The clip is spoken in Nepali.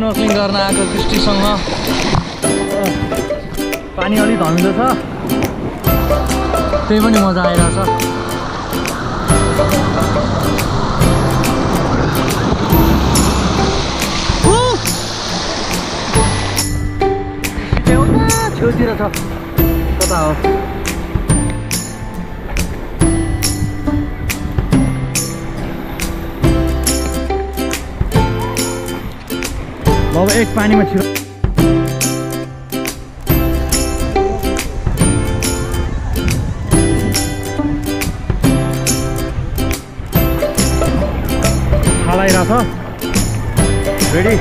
स्नोक्लिङ गर्न आएको दृष्टिसँग पानी अलिक धमिलो छ। त्यही पनि मजा आइरहेछ। छेउतिर छ। कता हो? अब एक पानीमा छिरो। हालाइरहेछ रेडी